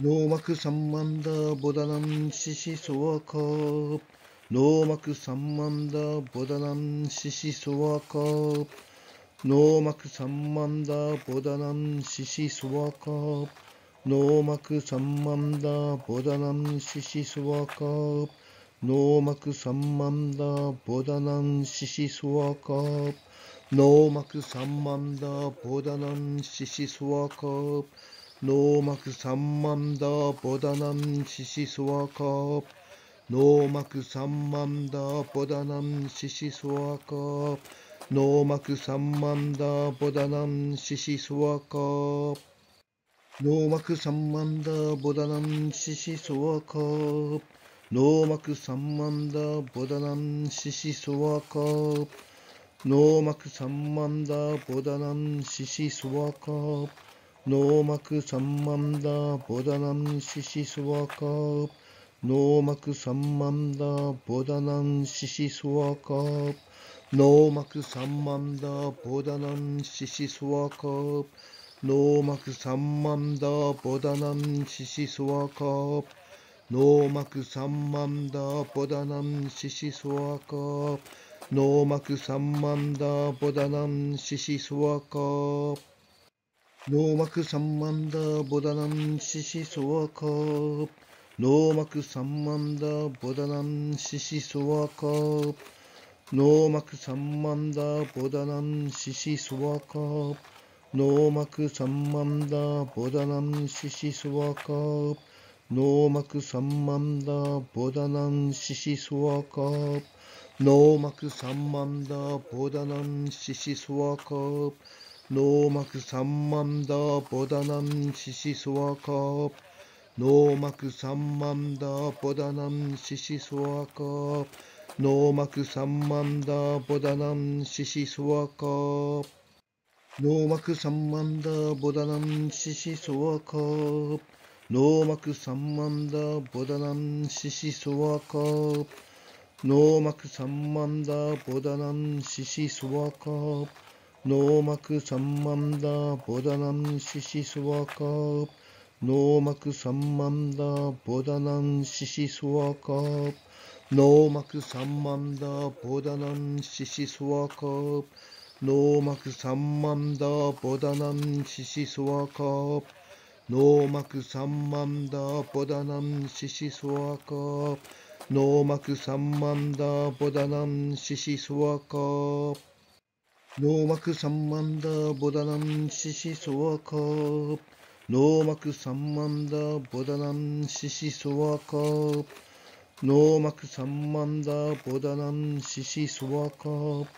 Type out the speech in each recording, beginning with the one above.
ノーマクサンマンダーボダナンシシソワカーノーマクサンマンダーボダナンシシソワカーノーマクサンマンダーボダナンシシソワカーノーマクサンマンダーボダナンシシソワカーノーマクサンマンダーボダナンシシソワカーノーマクサンマンダーボダナンシシソワカーノーマクサンマンダボダナンシシソワカノーマクサンマンダボダナンシシソワカノーマクサンマンダボダナンシシソワカノーマクサンマンダボダナンシシソワカノーマクサンマンダボダナンシシソワカノーマクサンマンダボダナンシシソワカノーマクサンマンダーボダナンシシスワカーノーマクサンマンダーボダナンシシスワカーノーマクサンマンダーボダナンシシスワカーノーマクサンマンダーボダナンシシスワカーノーマクサンマンダーボダナンシシスワカーノーマクサンマンダーボダナンシシスワカーノーマクサンマンダボダナンシシソワカノーマクサンマンダボダナンシシソワカノーマクサンマンダボダナンシシソワカノーマクサンマンダボダナンシシソワカノーマクサンマンダボダナンシシソワカノーマクサンマンダボダナンシシソワカノーマクサンマンダボダナンシシソワカノーマクサンマンダボダナンシシソワカノーマクサンマンダボダナンシシソワカノーマクサンマンダボダナンシシソワカノーマクサンマンダボダナンシシソワカノーマクサンマンダボダナンシシソワカノーマクサンマンダボダナンシシスワカノーマクサンマンダボダナンシシスワカノーマクサンマンダボダナンシシスワカノーマクサンマンダボダナンシシスワカノーマクサンマンダボダナンシシスワカノーマクサンマンダボダナンシシスワカノーマクサンマンダーボダナンシシソワカノーマクサンマンダーボダナンシシソワカノーマクサンマンダーボダナンシシソワカノ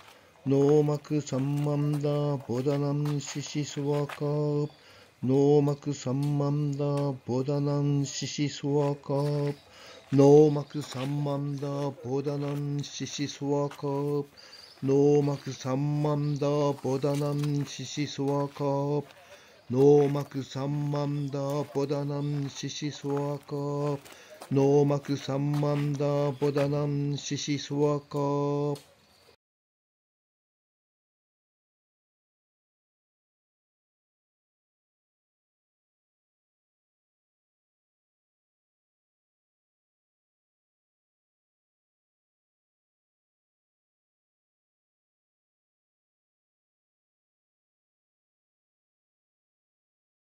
ーマクサンマンダーボダナンシシソワカノーマクサンマンダーボダナンシシソワカノーマクサンマンダボダナンシシソワカーノーマクサンマンダボダナンシシソワカーノーマクサンマンダボダナンシシソワカーノーマクサンマンダボダナンシシソワカー